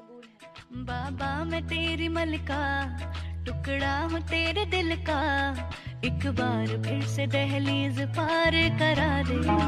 कबूल है? बाबा, मैं तेरी मलका टुकड़ा हूँ तेरे दिल का। एक बार फिर से दहलीज पार करा दे।